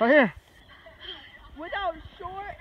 Right here. Without short